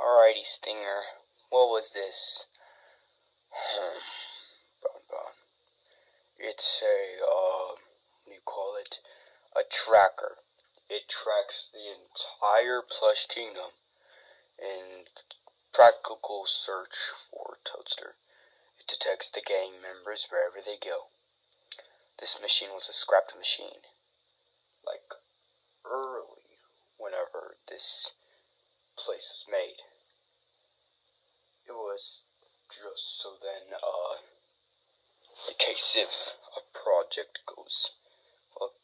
Alrighty, Stinger. What was this? Bon. It's a, uh, you call it? A tracker. It tracks the entire plush kingdom in practical search for Toadster. It detects the gang members wherever they go. This machine was a scrapped machine. Like, early, whenever this place was made. Was just so then, uh, in case if a project goes, well,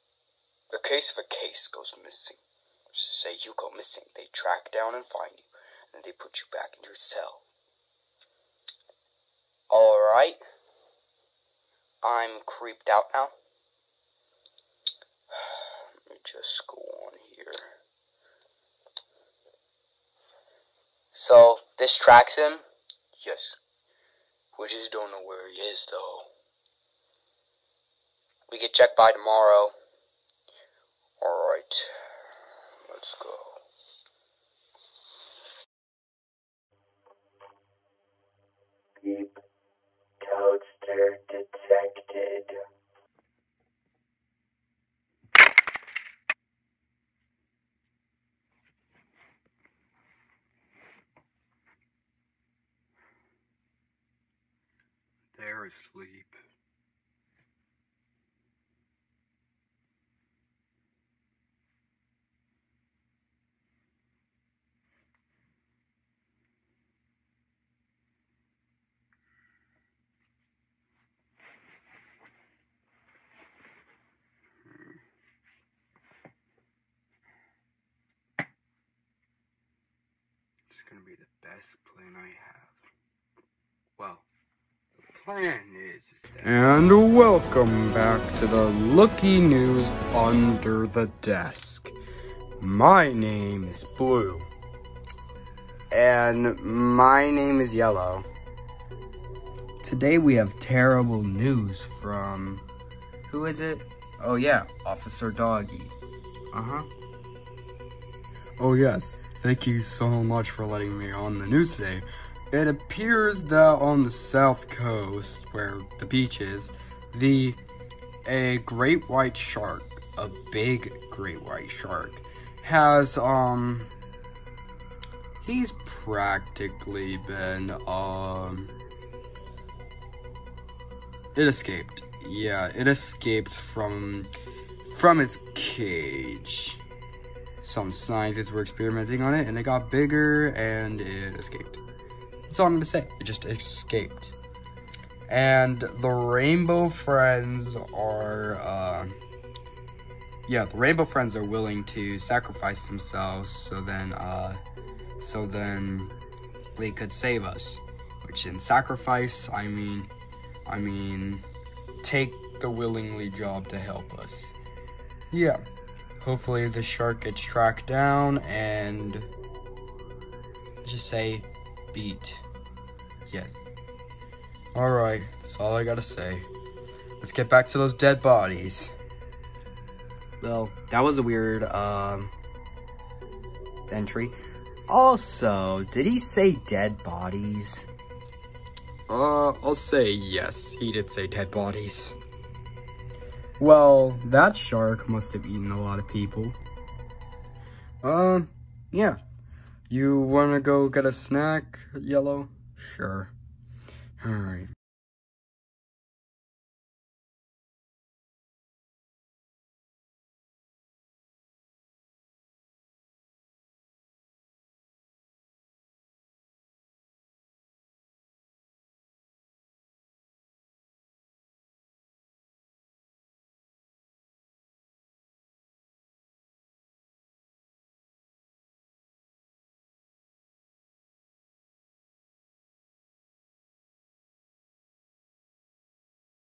in case if a case goes missing, say you go missing, they track down and find you, and they put you back in your cell. Alright. I'm creeped out now. Let me just go on here. So, this tracks him? Yes. We just don't know where he is, though. We get checked by tomorrow. Alright. Let's go. Deep Toadster detected. They're asleep. It's gonna be the best plan I have. Well, plan is. and welcome back to the Looky News Under the Desk. My name is Blue. And my name is Yellow. Today we have terrible news from. Who is it? Oh, yeah, Officer Doggy. Uh huh. Oh, yes. Thank you so much for letting me on the news today. It appears that on the south coast, where the beach is, the a great white shark, a big great white shark, has um he's practically been um it escaped. Yeah, it escaped from from its cage some scientists were experimenting on it and it got bigger and it escaped. That's all I'm gonna say. It just escaped. And the Rainbow Friends are, uh, yeah, the Rainbow Friends are willing to sacrifice themselves so then, uh, so then they could save us. Which in sacrifice, I mean, I mean, take the willingly job to help us. Yeah. Hopefully the shark gets tracked down and just say beat. Yes. Alright, that's all I gotta say. Let's get back to those dead bodies. Well, that was a weird, um, entry. Also, did he say dead bodies? Uh, I'll say yes, he did say dead bodies. Well, that shark must have eaten a lot of people. Um, yeah. You wanna go get a snack, Yellow? Sure. Alright.